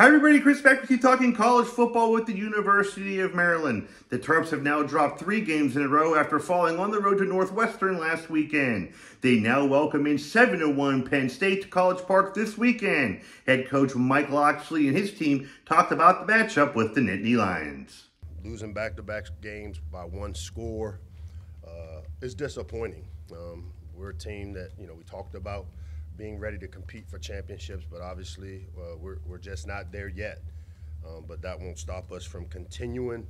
Hi everybody, Chris back with you talking college football with the University of Maryland. The Terps have now dropped three games in a row after falling on the road to Northwestern last weekend. They now welcome in 7-1 Penn State to College Park this weekend. Head coach Mike Locksley and his team talked about the matchup with the Nittany Lions. Losing back-to-back games by one score uh, is disappointing. Um, we're a team that, you know, we talked about – being ready to compete for championships, but obviously uh, we're, we're just not there yet. Um, but that won't stop us from continuing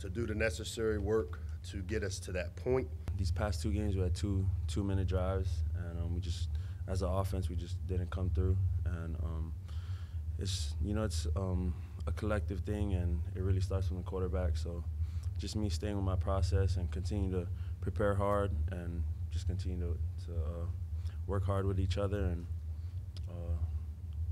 to do the necessary work to get us to that point. These past two games, we had two two minute drives, and um, we just, as an offense, we just didn't come through. And um, it's you know it's um, a collective thing, and it really starts from the quarterback. So just me staying with my process and continue to prepare hard and just continue to, to uh, work hard with each other and uh,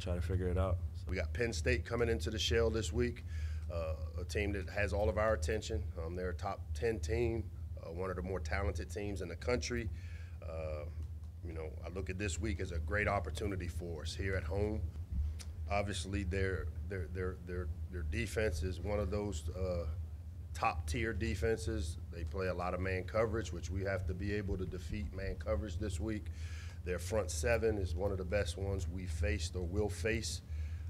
try to figure it out. So. We got Penn State coming into the shell this week, uh, a team that has all of our attention. Um, they're a top 10 team, uh, one of the more talented teams in the country. Uh, you know, I look at this week as a great opportunity for us here at home. Obviously, their their their their their defense is one of those uh, top tier defenses. They play a lot of man coverage, which we have to be able to defeat man coverage this week. Their front seven is one of the best ones we faced or will face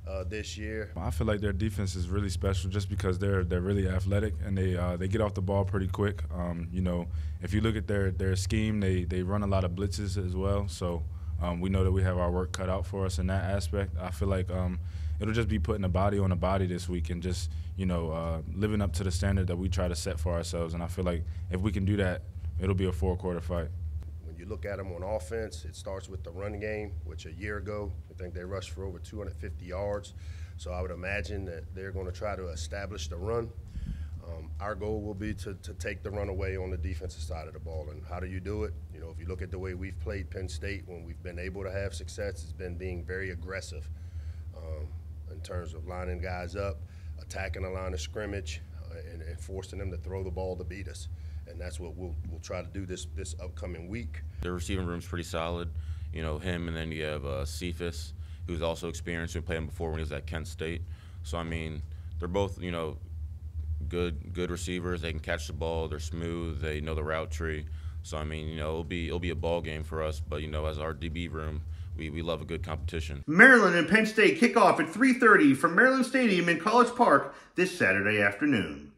uh, this year. I feel like their defense is really special just because they're they're really athletic and they uh, they get off the ball pretty quick. Um, you know, if you look at their their scheme, they they run a lot of blitzes as well. So um, we know that we have our work cut out for us in that aspect. I feel like um, it'll just be putting a body on a body this week and just you know uh, living up to the standard that we try to set for ourselves. And I feel like if we can do that, it'll be a four quarter fight you look at them on offense, it starts with the run game, which a year ago, I think they rushed for over 250 yards. So I would imagine that they're going to try to establish the run. Um, our goal will be to, to take the run away on the defensive side of the ball. And how do you do it? You know, if you look at the way we've played Penn State when we've been able to have success, it's been being very aggressive um, in terms of lining guys up, attacking the line of scrimmage, uh, and, and forcing them to throw the ball to beat us and that's what we'll we'll try to do this this upcoming week. The receiving room's pretty solid. You know him, and then you have uh, Cephas, who's also experienced. We played him before when he was at Kent State. So I mean, they're both you know good good receivers. They can catch the ball. They're smooth. They know the route tree. So I mean, you know, it'll be it'll be a ball game for us. But you know, as our DB room, we, we love a good competition. Maryland and Penn State kick off at 3:30 from Maryland Stadium in College Park this Saturday afternoon.